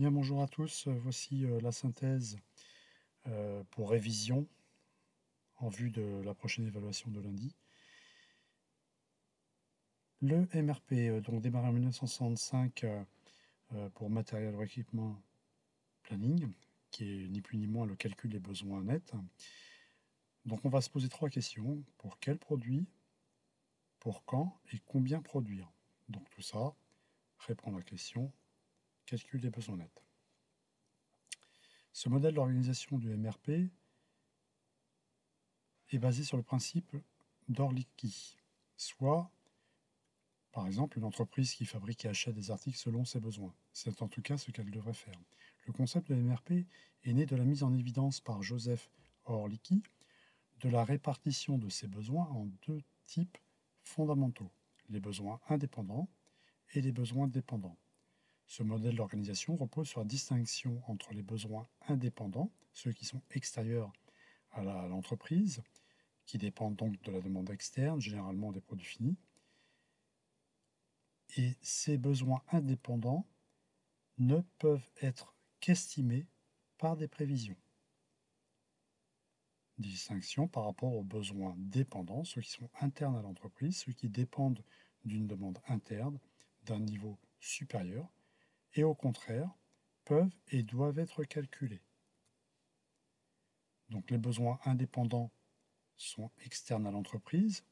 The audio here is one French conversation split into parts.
Bien, bonjour à tous. Voici euh, la synthèse euh, pour révision en vue de la prochaine évaluation de lundi. Le MRP, euh, donc démarré en 1965 pour matériel ou équipement planning, qui est ni plus ni moins le calcul des besoins nets. Donc on va se poser trois questions. Pour quel produit Pour quand Et combien produire? Donc tout ça répond à la question calcul des besoins nets. Ce modèle d'organisation du MRP est basé sur le principe d'Orlicki, soit, par exemple, une entreprise qui fabrique et achète des articles selon ses besoins. C'est en tout cas ce qu'elle devrait faire. Le concept de MRP est né de la mise en évidence par Joseph Orlicki de la répartition de ses besoins en deux types fondamentaux, les besoins indépendants et les besoins dépendants. Ce modèle d'organisation repose sur la distinction entre les besoins indépendants, ceux qui sont extérieurs à l'entreprise, qui dépendent donc de la demande externe, généralement des produits finis. Et ces besoins indépendants ne peuvent être qu'estimés par des prévisions. Distinction par rapport aux besoins dépendants, ceux qui sont internes à l'entreprise, ceux qui dépendent d'une demande interne d'un niveau supérieur, et au contraire, peuvent et doivent être calculés. Donc les besoins indépendants sont externes à l'entreprise.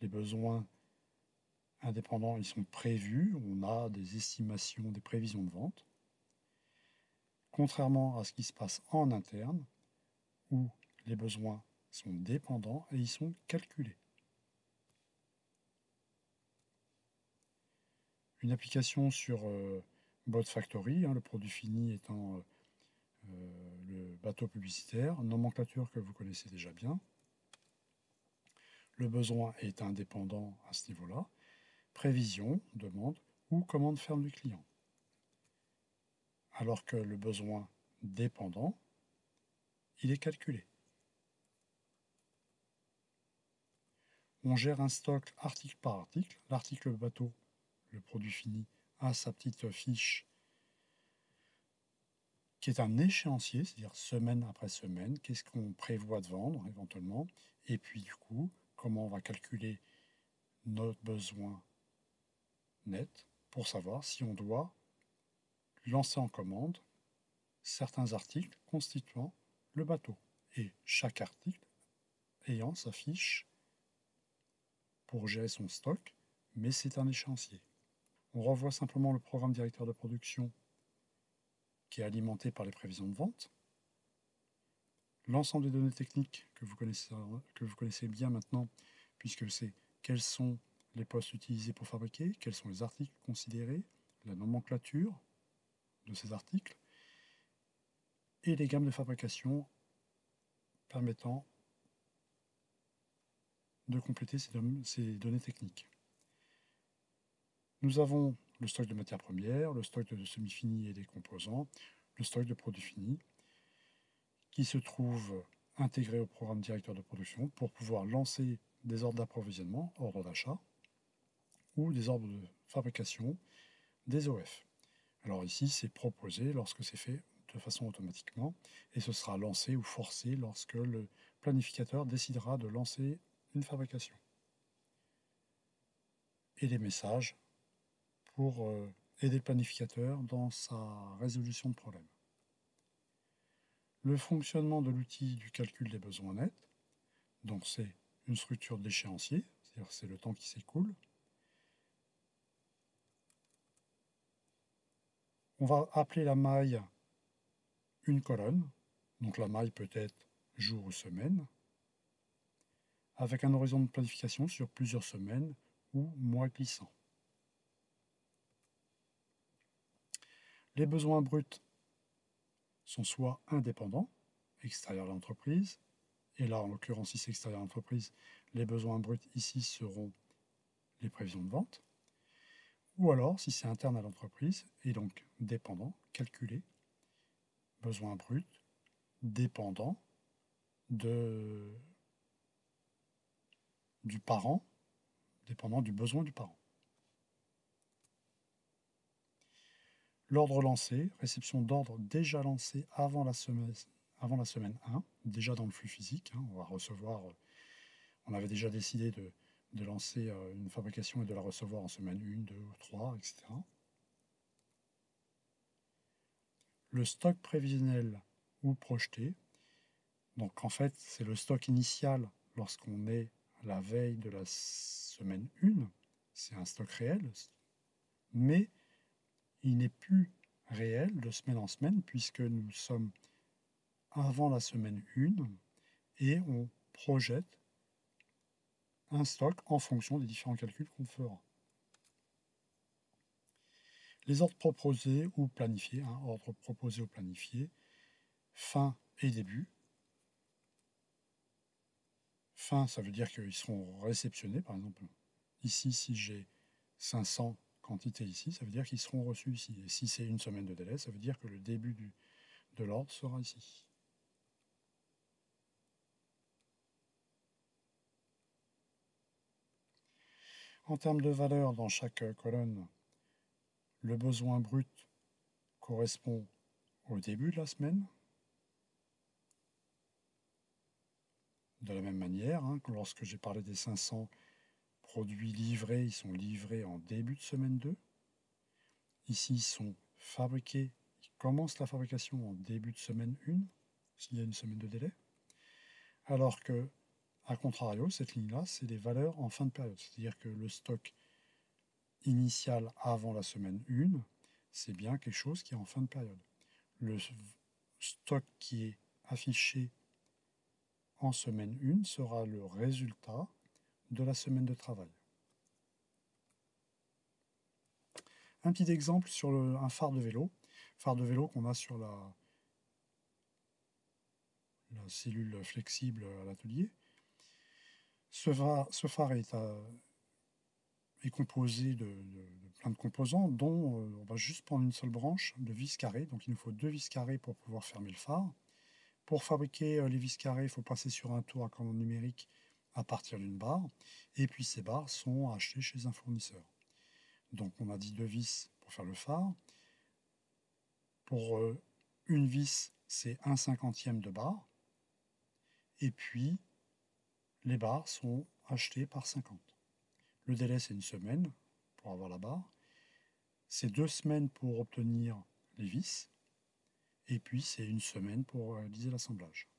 Les besoins indépendants, ils sont prévus. On a des estimations, des prévisions de vente. Contrairement à ce qui se passe en interne, où les besoins sont dépendants et ils sont calculés. Une application sur euh, Bot Factory, hein, le produit fini étant euh, euh, le bateau publicitaire, nomenclature que vous connaissez déjà bien. Le besoin est indépendant à ce niveau-là. Prévision, demande ou commande ferme du client. Alors que le besoin dépendant, il est calculé. On gère un stock article par article. L'article bateau, le produit fini, à sa petite fiche qui est un échéancier, c'est-à-dire semaine après semaine, qu'est-ce qu'on prévoit de vendre éventuellement, et puis du coup, comment on va calculer notre besoin net pour savoir si on doit lancer en commande certains articles constituant le bateau, et chaque article ayant sa fiche pour gérer son stock, mais c'est un échéancier. On revoit simplement le programme directeur de production qui est alimenté par les prévisions de vente. L'ensemble des données techniques que vous, connaissez, que vous connaissez bien maintenant, puisque c'est quels sont les postes utilisés pour fabriquer, quels sont les articles considérés, la nomenclature de ces articles, et les gammes de fabrication permettant de compléter ces données techniques. Nous avons le stock de matières premières, le stock de semi-finis et des composants, le stock de produits finis, qui se trouve intégré au programme directeur de production pour pouvoir lancer des ordres d'approvisionnement, ordres d'achat, ou des ordres de fabrication, des OF. Alors ici, c'est proposé lorsque c'est fait de façon automatiquement, et ce sera lancé ou forcé lorsque le planificateur décidera de lancer une fabrication. Et les messages pour euh, aider le planificateur dans sa résolution de problème. Le fonctionnement de l'outil du calcul des besoins nets, donc c'est une structure d'échéancier, c'est-à-dire c'est le temps qui s'écoule. On va appeler la maille une colonne, donc la maille peut être jour ou semaine, avec un horizon de planification sur plusieurs semaines ou mois glissants. Les besoins bruts sont soit indépendants, extérieurs à l'entreprise, et là en l'occurrence ici extérieur à l'entreprise, les besoins bruts ici seront les prévisions de vente, ou alors si c'est interne à l'entreprise et donc dépendant, calculé, besoin brut, dépendant du parent, dépendant du besoin du parent. L'ordre lancé, réception d'ordre déjà lancé avant la, semaine, avant la semaine 1, déjà dans le flux physique. Hein, on va recevoir, on avait déjà décidé de, de lancer euh, une fabrication et de la recevoir en semaine 1, 2, 3, etc. Le stock prévisionnel ou projeté, donc en fait c'est le stock initial lorsqu'on est la veille de la semaine 1, c'est un stock réel, mais il n'est plus réel de semaine en semaine puisque nous sommes avant la semaine 1 et on projette un stock en fonction des différents calculs qu'on fera. Les ordres proposés ou planifiés, hein, ordre proposé ou planifié, fin et début. Fin, ça veut dire qu'ils seront réceptionnés, par exemple. Ici, si j'ai 500 quantités ici, ça veut dire qu'ils seront reçus ici. Et si c'est une semaine de délai, ça veut dire que le début de l'ordre sera ici. En termes de valeur dans chaque colonne, le besoin brut correspond au début de la semaine. De la même manière, hein, que lorsque j'ai parlé des 500 produits livrés, ils sont livrés en début de semaine 2. Ici, ils sont fabriqués, ils commencent la fabrication en début de semaine 1, s'il y a une semaine de délai. Alors que a contrario, cette ligne-là, c'est les valeurs en fin de période. C'est-à-dire que le stock initial avant la semaine 1, c'est bien quelque chose qui est en fin de période. Le stock qui est affiché en semaine 1 sera le résultat de la semaine de travail. Un petit exemple sur un phare de vélo. Phare de vélo qu'on a sur la, cellule flexible à l'atelier. Ce phare, est, composé de, plein de composants, dont euh, on va juste prendre une seule branche de vis carrées. Donc il nous faut deux vis carrées pour pouvoir fermer le phare. Pour fabriquer euh, les vis carrées, il faut passer sur un tour à commande numérique à partir d'une barre. Et puis ces barres sont achetées chez un fournisseur. Donc on a dit deux vis pour faire le phare. Pour euh, une vis, c'est un cinquantième de barre. Et puis les barres sont achetées par 50. Le délai, c'est une semaine pour avoir la barre. C'est deux semaines pour obtenir les vis. Et puis, c'est une semaine pour réaliser l'assemblage.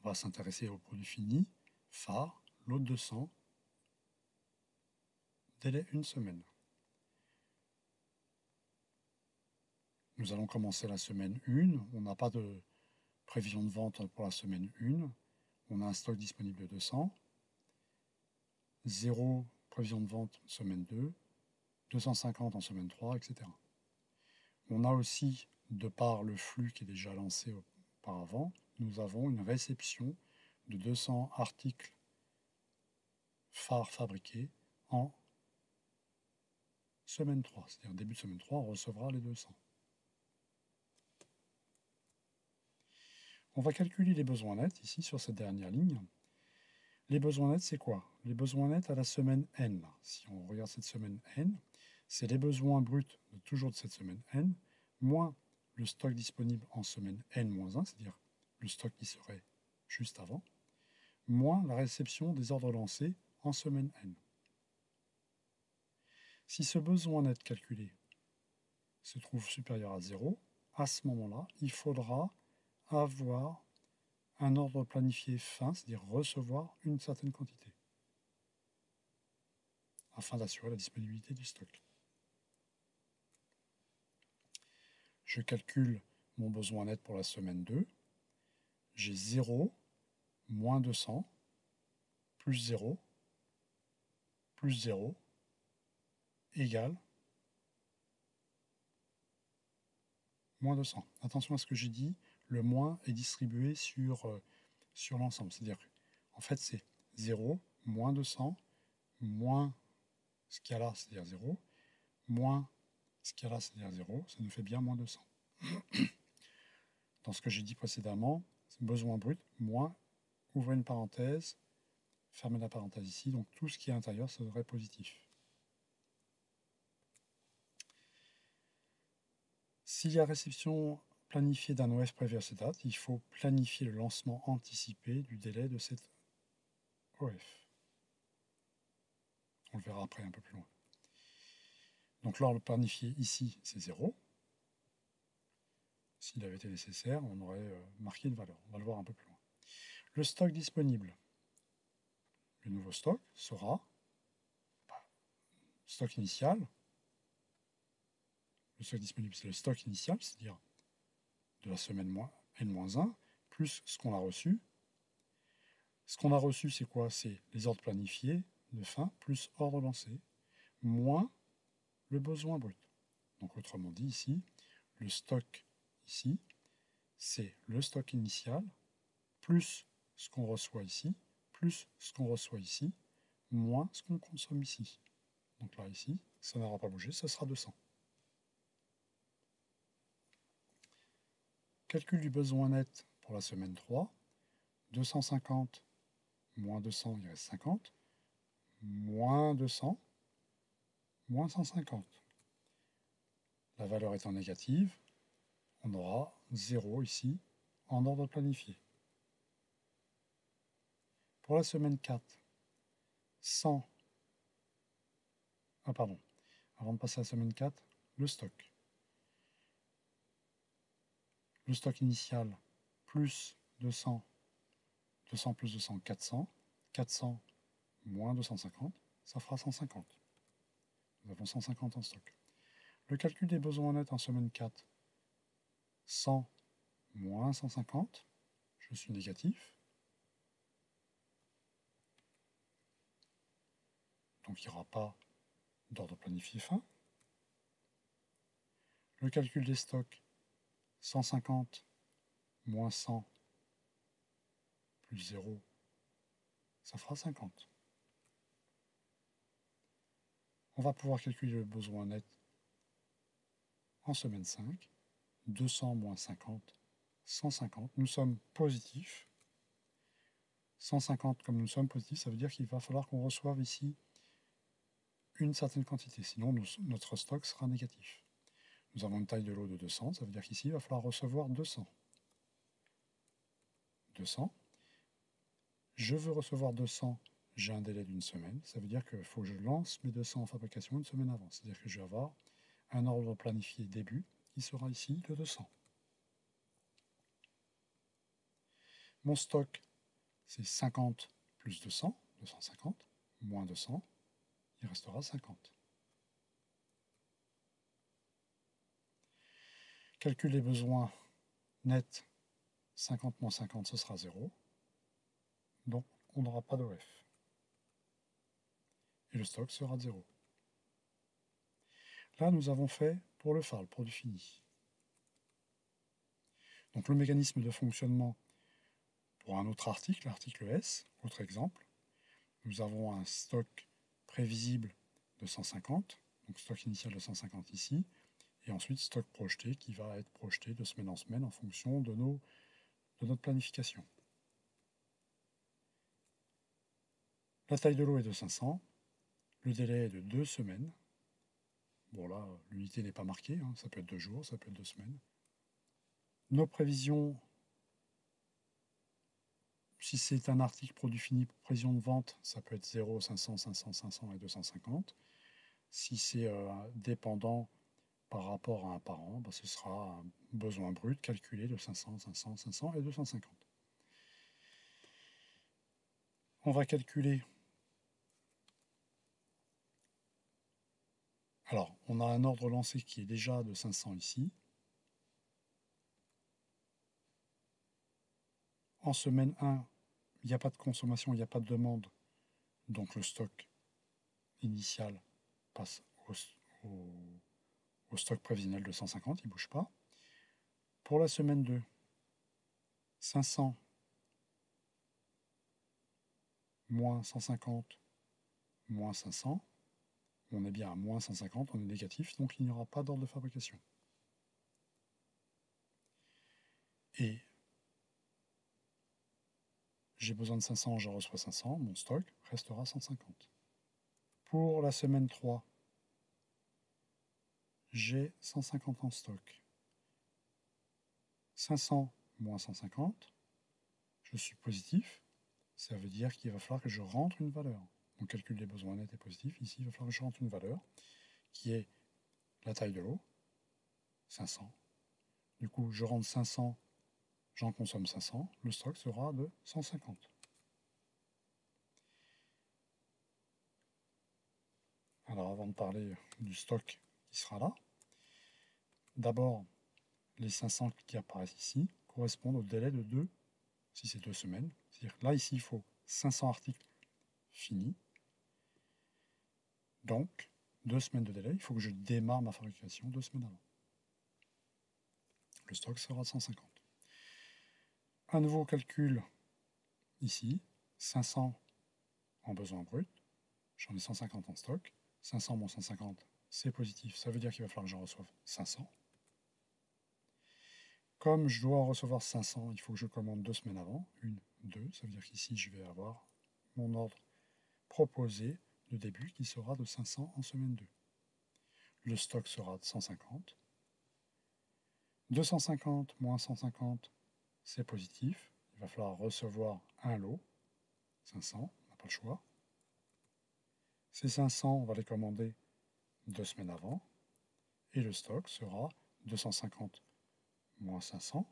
On va s'intéresser au produit fini, phare, lot de sang, délai une semaine. Nous allons commencer la semaine 1. On n'a pas de prévision de vente pour la semaine 1 on a un stock disponible de 200, 0 prévision de vente semaine 2, 250 en semaine 3, etc. On a aussi, de par le flux qui est déjà lancé auparavant, nous avons une réception de 200 articles phares fabriqués en semaine 3. C'est-à-dire début de semaine 3, on recevra les 200. On va calculer les besoins nets ici sur cette dernière ligne. Les besoins nets, c'est quoi? Les besoins nets à la semaine N. Si on regarde cette semaine N, c'est les besoins bruts de toujours de cette semaine N, moins le stock disponible en semaine N-1, c'est-à-dire le stock qui serait juste avant, moins la réception des ordres lancés en semaine N. Si ce besoin net calculé se trouve supérieur à 0, à ce moment-là, il faudra avoir un ordre planifié fin, c'est-à-dire recevoir une certaine quantité, afin d'assurer la disponibilité du stock. Je calcule mon besoin net pour la semaine 2. J'ai 0, moins 200, plus 0, plus 0, égale moins 200. Attention à ce que j'ai dit, le moins est distribué sur, euh, l'ensemble. C'est-à-dire en fait, c'est 0, moins 200, moins ce qu'il y a là, c'est-à-dire 0, moins ce qu'il y a là, c'est-à-dire 0, ça nous fait bien moins 200. Dans ce que j'ai dit précédemment, besoin brut, moins, ouvrez une parenthèse, fermez la parenthèse ici, donc tout ce qui est intérieur serait positif. S'il y a réception planifiée d'un OF prévu à cette date, il faut planifier le lancement anticipé du délai de cette OF. On le verra après un peu plus loin. Donc l'ordre planifié ici, c'est 0. S'il avait été nécessaire, on aurait euh, marqué une valeur. On va le voir un peu plus loin. Le stock disponible. Le nouveau stock sera bah, stock initial. Le stock disponible, c'est le stock initial, c'est-à-dire de la semaine moins N-1, plus ce qu'on a reçu. Ce qu'on a reçu, c'est quoi? C'est les ordres planifiés de fin, plus ordre lancé, moins le besoin brut. Donc autrement dit, ici, le stock ici, c'est le stock initial, plus ce qu'on reçoit ici, plus ce qu'on reçoit ici, moins ce qu'on consomme ici. Donc là, ici, ça n'aura pas bougé, ça sera 200. Calcul du besoin net pour la semaine 3. 250 moins 200, il reste 50. Moins 200, moins 150. La valeur étant négative, on aura 0 ici en ordre planifié. Pour la semaine 4, 100. Ah pardon, avant de passer à la semaine 4, le stock. Le stock initial plus 200, 200 plus 200, 400, 400 moins 250, ça fera 150. Nous avons 150 en stock. Le calcul des besoins nets en semaine 4, 100 moins 150, je suis négatif. Donc il n'y aura pas d'ordre planifié fin. Le calcul des stocks, 150 moins 100 plus 0, ça fera 50. On va pouvoir calculer le besoin net en semaine 5. 200 moins 50, 150. Nous sommes positifs. 150, comme nous sommes positifs, ça veut dire qu'il va falloir qu'on reçoive ici une certaine quantité, sinon notre stock sera négatif. Nous avons une taille de l'eau de 200, ça veut dire qu'ici, il va falloir recevoir 200. 200. Je veux recevoir 200, j'ai un délai d'une semaine, ça veut dire qu'il faut que je lance mes 200 en fabrication une semaine avant. C'est-à-dire que je vais avoir un ordre planifié début, sera ici de 200. Mon stock, c'est 50 plus 200, 250, moins 200, il restera 50. Calcul des besoins nets, 50 moins 50, ce sera 0. Donc, on n'aura pas d'OF. Et le stock sera de 0. Là, nous avons fait pour le phare, le produit fini. Donc le mécanisme de fonctionnement pour un autre article, l'article S, autre exemple, nous avons un stock prévisible de 150, donc stock initial de 150 ici, et ensuite stock projeté qui va être projeté de semaine en semaine en fonction de, nos, de notre planification. La taille de l'eau est de 500, le délai est de 2 semaines, Bon là, l'unité n'est pas marquée, hein. ça peut être deux jours, ça peut être deux semaines. Nos prévisions, si c'est un article produit fini pour prévision de vente, ça peut être 0, 500, 500, 500 et 250. Si c'est euh, dépendant par rapport à un parent, bah, ce sera un besoin brut calculé de 500, 500, 500 et 250. On va calculer Alors, on a un ordre lancé qui est déjà de 500 ici. En semaine 1, il n'y a pas de consommation, il n'y a pas de demande, donc le stock initial passe au, stock prévisionnel de 150, il ne bouge pas. Pour la semaine 2, 500 moins 150 moins 500, on est bien à moins 150, on est négatif, donc il n'y aura pas d'ordre de fabrication. Et j'ai besoin de 500, je reçois 500, mon stock restera 150. Pour la semaine 3, j'ai 150 en stock. 500 moins 150, je suis positif, ça veut dire qu'il va falloir que je rentre une valeur. Mon calcul des besoins nets est positif. Ici, il va falloir que je rentre une valeur qui est la taille de l'eau, 500. Du coup, je rentre 500, j'en consomme 500, le stock sera de 150. Alors avant de parler du stock qui sera là, d'abord, les 500 qui apparaissent ici correspondent au délai de 2, si c'est 2 semaines. C'est-à-dire là, ici, il faut 500 articles finis. Donc, 2 semaines de délai, il faut que je démarre ma fabrication 2 semaines avant. Le stock sera de 150. Un nouveau calcul ici, 500 en besoin brut, j'en ai 150 en stock, 500 moins 150, c'est positif, ça veut dire qu'il va falloir que j'en reçoive 500. Comme je dois en recevoir 500, il faut que je commande deux semaines avant, une, deux, ça veut dire qu'ici je vais avoir mon ordre proposé de début qui sera de 500 en semaine 2. Le stock sera de 150. 250 moins 150, c'est positif. Il va falloir recevoir un lot, 500, on n'a pas le choix. Ces 500, on va les commander deux semaines avant. Et le stock sera 250 moins 500.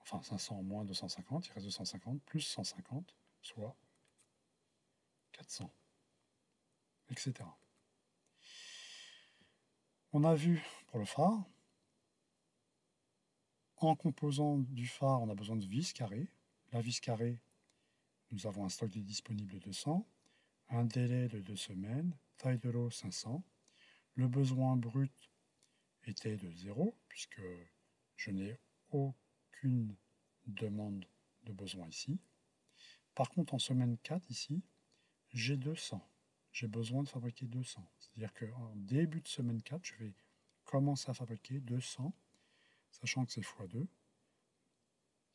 Enfin, 500 moins 250, il reste 250, plus 150, soit 400, etc. On a vu pour le phare, en composant du phare, on a besoin de vis carrées. La vis carrée, nous avons un stock disponible de 200, un délai de 2 semaines, taille de l'eau 500. Le besoin brut était de 0, puisque je n'ai aucune demande de besoin ici. Par contre, en semaine 4, ici, j'ai 200. J'ai besoin de fabriquer 200. C'est-à-dire qu'en début de semaine 4, je vais commencer à fabriquer 200, sachant que c'est x2.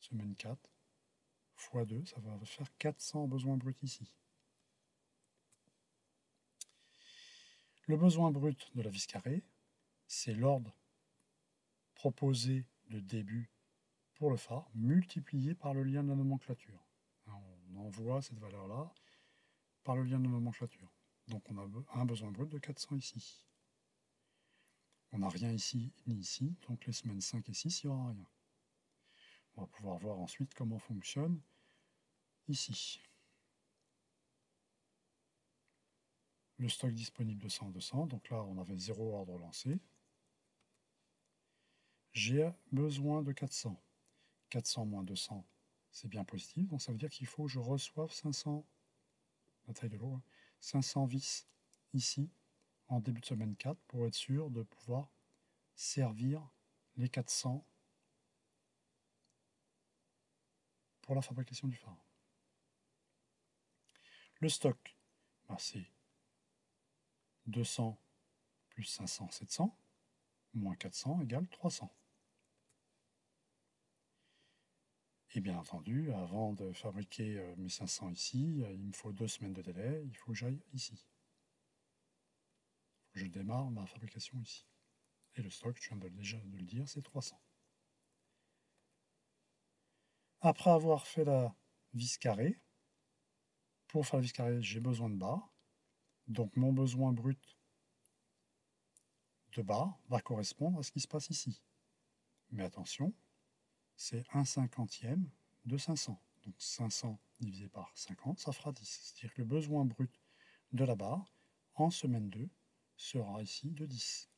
Semaine 4, x2, ça va faire 400 besoins bruts ici. Le besoin brut de la vis carrée, c'est l'ordre proposé de début pour le phare multiplié par le lien de la nomenclature. On envoie cette valeur-là par le lien de nomenclature. Donc on a un besoin brut de 400 ici. On n'a rien ici ni ici, donc les semaines 5 et 6, il n'y aura rien. On va pouvoir voir ensuite comment fonctionne ici. Le stock disponible de 100, 200, donc là on avait 0 ordre lancé. J'ai besoin de 400. 400 moins 200, c'est bien positif, donc ça veut dire qu'il faut que je reçoive 500, la taille de l'eau, 500 hein, vis ici en début de semaine 4 pour être sûr de pouvoir servir les 400 pour la fabrication du phare. Le stock, bah, c'est 200 plus 500, 700, moins 400 égale 300. Et bien entendu, avant de fabriquer euh, mes 500 ici, euh, il me faut deux semaines de délai, il faut que j'aille ici. je démarre ma fabrication ici. Et le stock, je viens de, déjà de le dire, c'est 300. Après avoir fait la vis carrée, pour faire la vis carrée, j'ai besoin de barres. Donc mon besoin brut de barres va correspondre à ce qui se passe ici. Mais attention, c'est 1 cinquantième de 500. Donc 500 divisé par 50, ça fera 10. C'est-à-dire que le besoin brut de la barre en semaine 2 sera ici de 10.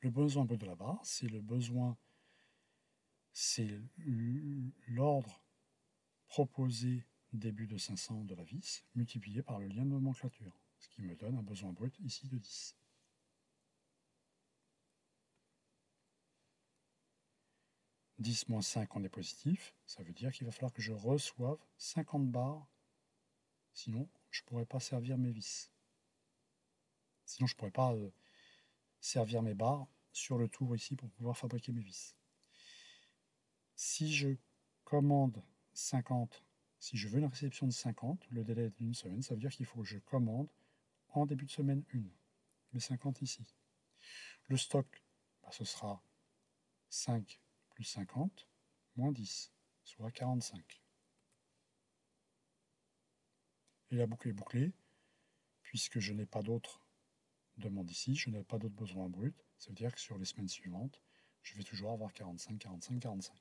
Le besoin brut de la barre, c'est le besoin, c'est l'ordre proposé début de 500 de la vis multiplié par le lien de nomenclature, ce qui me donne un besoin brut ici de 10. 10 moins 5, on est positif. Ça veut dire qu'il va falloir que je reçoive 50 barres. Sinon, je ne pourrais pas servir mes vis. Sinon, je ne pourrais pas euh, servir mes barres sur le tour ici pour pouvoir fabriquer mes vis. Si je commande 50, si je veux une réception de 50, le délai est d'une semaine, ça veut dire qu'il faut que je commande en début de semaine 1, mes 50 ici. Le stock, bah, ce sera 5 plus 50, moins 10, soit 45. Et la boucle est bouclée, puisque je n'ai pas d'autres demandes ici, je n'ai pas d'autres besoins bruts. Ça veut dire que sur les semaines suivantes, je vais toujours avoir 45, 45, 45.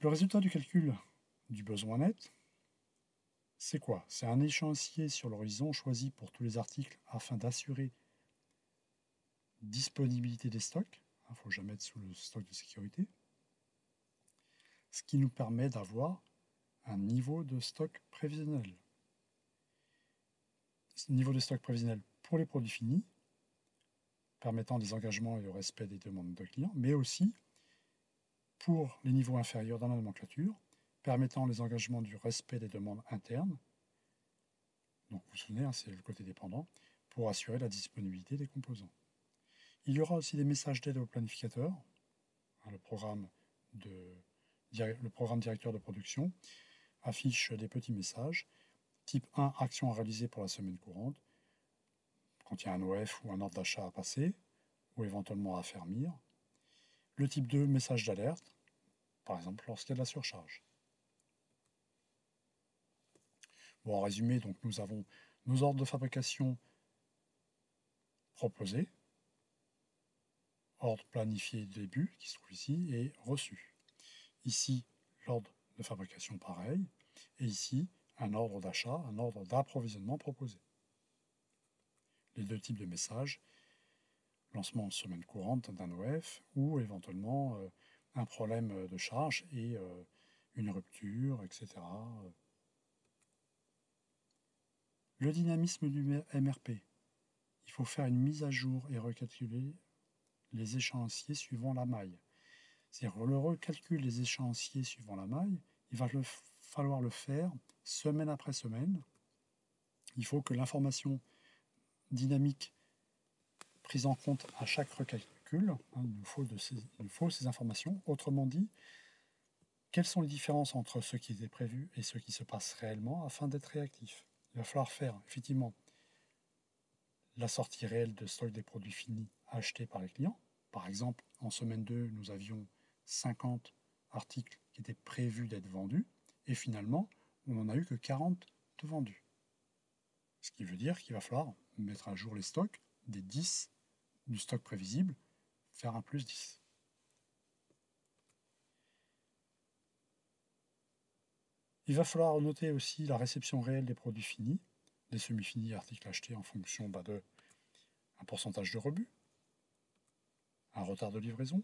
Le résultat du calcul du besoin net, c'est quoi? C'est un échéancier sur l'horizon choisi pour tous les articles afin d'assurer disponibilité des stocks. Il ne faut jamais être sous le stock de sécurité. Ce qui nous permet d'avoir un niveau de stock prévisionnel. Niveau de stock prévisionnel pour les produits finis, permettant des engagements et le respect des demandes de clients, mais aussi pour les niveaux inférieurs dans la nomenclature, permettant les engagements du respect des demandes internes. Donc vous vous souvenez, hein, c'est le côté dépendant, pour assurer la disponibilité des composants. Il y aura aussi des messages d'aide au planificateur, hein, le programme, directeur de production affiche des petits messages. Type 1, action à réaliser pour la semaine courante, quand il y a un OF ou un ordre d'achat à passer, ou éventuellement à affermir. Le type 2, message d'alerte, par exemple lorsqu'il y a de la surcharge. En résumé, donc, nous avons nos ordres de fabrication proposés, ordre planifié début, qui se trouve ici, et reçu. Ici, l'ordre de fabrication pareil, et ici, un ordre d'achat, un ordre d'approvisionnement proposé. Les deux types de messages, lancement en semaine courante d'un OF, ou éventuellement euh, un problème de charge et euh, une rupture, etc. Le dynamisme du MRP. Il faut faire une mise à jour et recalculer les échéanciers suivant la maille. C'est-à-dire le recalcul des échéanciers suivant la maille, il va falloir le faire semaine après semaine. Il faut que l'information dynamique prise en compte à chaque recalcul, hein, il, nous faut il faut ces informations. Autrement dit, quelles sont les différences entre ce qui était prévu et ce qui se passe réellement afin d'être réactif? Il va falloir faire effectivement la sortie réelle de stock des produits finis achetés par les clients. Par exemple, en semaine 2, nous avions 50 articles qui étaient prévus d'être vendus, et finalement, on n'en a eu que 40 de vendus. Ce qui veut dire qu'il va falloir mettre à jour les stocks des 10 du stock prévisible, faire un plus 10. Il va falloir noter aussi la réception réelle des produits finis, des semi-finis articles achetés en fonction bah, de un pourcentage de rebut, un retard de livraison,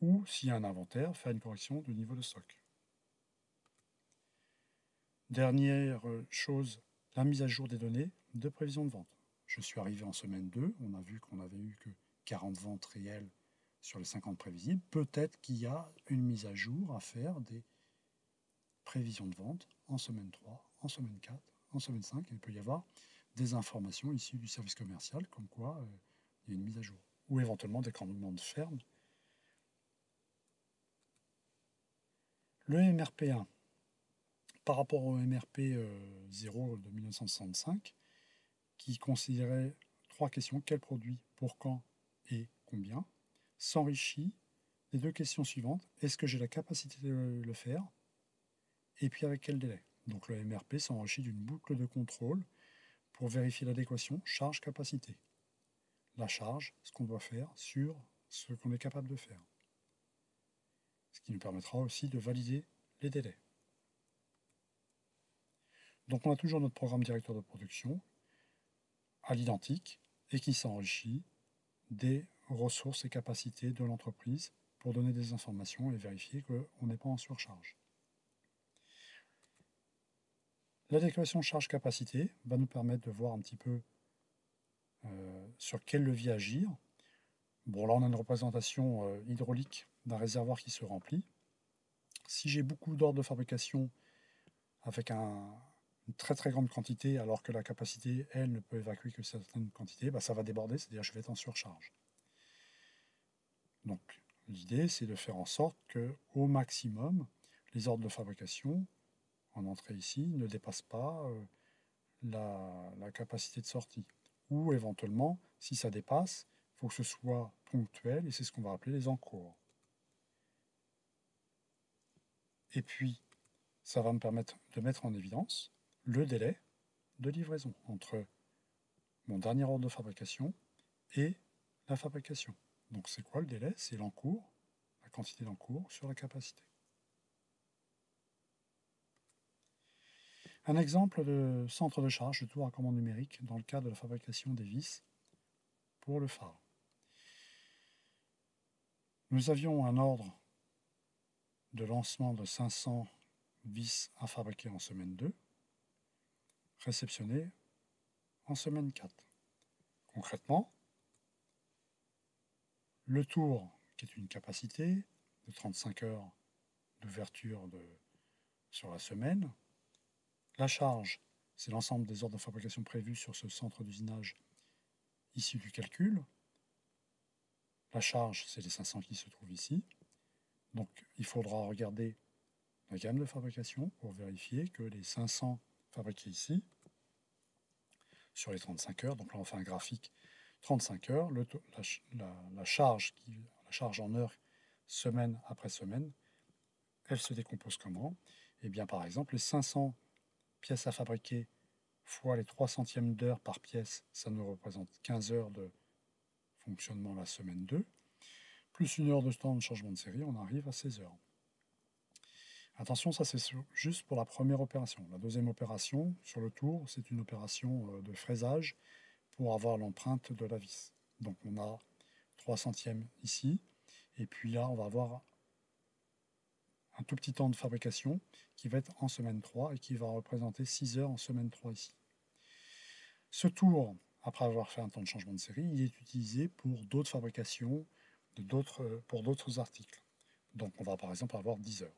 ou s'il y a un inventaire, faire une correction du niveau de stock. Dernière chose, la mise à jour des données de prévision de vente. Je suis arrivé en semaine 2, on a vu qu'on avait eu que 40 ventes réelles sur les 50 prévisibles. Peut-être qu'il y a une mise à jour à faire des prévisions de vente en semaine 3, en semaine 4, en semaine 5. Il peut y avoir des informations issues du service commercial, comme quoi euh, une mise à jour. Ou éventuellement des commandes fermes. Le MRP1, par rapport au MRP 0 euh, de 1965, qui considérait trois questions, quel produit, pour quand et combien, s'enrichit des deux questions suivantes, est-ce que j'ai la capacité de le faire Et puis avec quel délai Donc le MRP s'enrichit d'une boucle de contrôle pour vérifier l'adéquation charge-capacité. La charge, ce qu'on doit faire sur ce qu'on est capable de faire. Ce qui nous permettra aussi de valider les délais. Donc on a toujours notre programme directeur de production à l'identique et qui s'enrichit des ressources et capacités de l'entreprise pour donner des informations et vérifier qu'on n'est pas en surcharge. L'adéquation charge-capacité va nous permettre de voir un petit peu euh, sur quel levier agir. Bon, là, on a une représentation euh, hydraulique d'un réservoir qui se remplit. Si j'ai beaucoup d'ordres de fabrication avec un, une très très grande quantité alors que la capacité, elle, ne peut évacuer que certaines quantités, bah, ça va déborder, c'est-à-dire je vais être en surcharge. Donc l'idée, c'est de faire en sorte que au maximum, les ordres de fabrication en entrée ici ne dépassent pas euh, la, capacité de sortie. Ou éventuellement, si ça dépasse, il faut que ce soit ponctuel et c'est ce qu'on va appeler les encours. Et puis, ça va me permettre de mettre en évidence le délai de livraison entre mon dernier ordre de fabrication et la fabrication. Donc c'est quoi le délai? C'est l'encours, la quantité d'encours sur la capacité. Un exemple de centre de charge de tour à commande numérique dans le cadre de la fabrication des vis pour le phare. Nous avions un ordre de lancement de 500 vis à fabriquer en semaine 2, réceptionné en semaine 4. Concrètement, le tour, qui est une capacité de 35 heures d'ouverture sur la semaine, la charge, c'est l'ensemble des ordres de fabrication prévus sur ce centre d'usinage issu du calcul. La charge, c'est les 500 qui se trouvent ici. Donc il faudra regarder la gamme de fabrication pour vérifier que les 500 fabriqués ici, sur les 35 heures, donc là on fait un graphique 35 heures, la, charge la charge en heures, semaine après semaine, elle se décompose comment? Eh bien par exemple, les 500 pièces à fabriquer fois les 3 centièmes d'heure par pièce, ça nous représente 15 heures de fonctionnement la semaine 2. Plus une heure de temps de changement de série, on arrive à 16 heures. Attention, ça c'est juste pour la première opération. La deuxième opération, sur le tour, c'est une opération euh, de fraisage pour avoir l'empreinte de la vis. Donc on a 3 centièmes ici, et puis là on va avoir un tout petit temps de fabrication qui va être en semaine 3 et qui va représenter 6 heures en semaine 3 ici. Ce tour, après avoir fait un temps de changement de série, il est utilisé pour d'autres fabrications, de pour d'autres articles. Donc on va par exemple avoir 10 heures.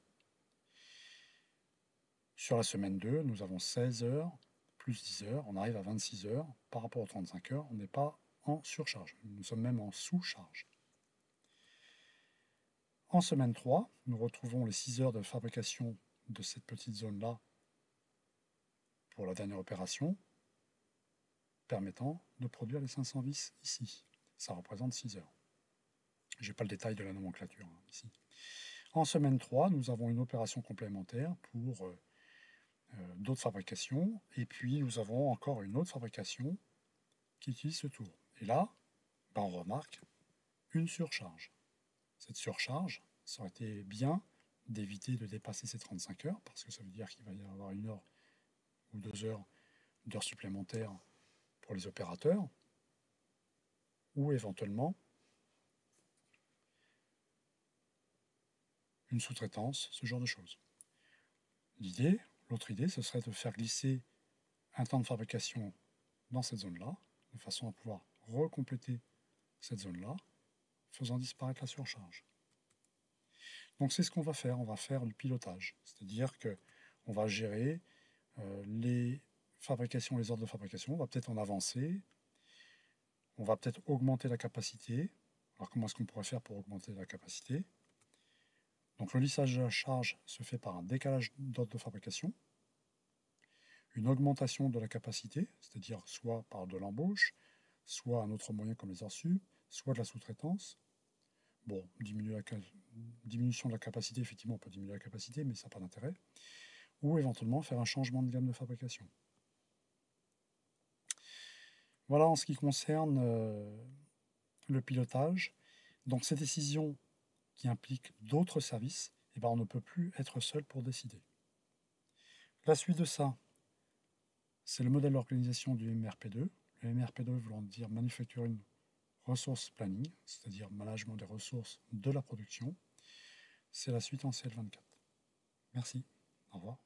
Sur la semaine 2, nous avons 16 heures plus 10 heures, on arrive à 26 heures. Par rapport aux 35 heures, on n'est pas en surcharge, nous sommes même en sous-charge. En semaine 3, nous retrouvons les 6 heures de fabrication de cette petite zone-là pour la dernière opération, permettant de produire les 500 vis ici. Ça représente 6 heures. Je n'ai pas le détail de la nomenclature hein, ici. En semaine 3, nous avons une opération complémentaire pour euh, euh, d'autres fabrications, et puis nous avons encore une autre fabrication qui utilise ce tour. Et là, ben, on remarque une surcharge cette surcharge, ça aurait été bien d'éviter de dépasser ces 35 heures, parce que ça veut dire qu'il va y avoir une heure ou deux heures d'heures supplémentaires pour les opérateurs, ou éventuellement une sous-traitance, ce genre de choses. L'idée, l'autre idée, ce serait de faire glisser un temps de fabrication dans cette zone-là, de façon à pouvoir recompléter cette zone-là, faisant disparaître la surcharge. Donc c'est ce qu'on va faire, on va faire du pilotage, c'est-à-dire que on va gérer euh, les fabrications, les ordres de fabrication, on va peut-être en avancer, on va peut-être augmenter la capacité. Alors comment est-ce qu'on pourrait faire pour augmenter la capacité? Donc le lissage de la charge se fait par un décalage d'ordre de fabrication, une augmentation de la capacité, c'est-à-dire soit par de l'embauche, soit un autre moyen comme les heures soit de la sous-traitance. Bon, diminution de la capacité, effectivement, on peut diminuer la capacité, mais ça n'a pas d'intérêt. Ou éventuellement faire un changement de gamme de fabrication. Voilà en ce qui concerne euh, le pilotage. Donc ces décisions qui impliquent d'autres services, eh ben, on ne peut plus être seul pour décider. La suite de ça, c'est le modèle d'organisation du MRP2. Le MRP2 voulant dire Manufacturing Resource Planning, c'est-à-dire management des ressources de la production. C'est la suite en CL24. Merci. Au revoir.